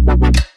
Bye.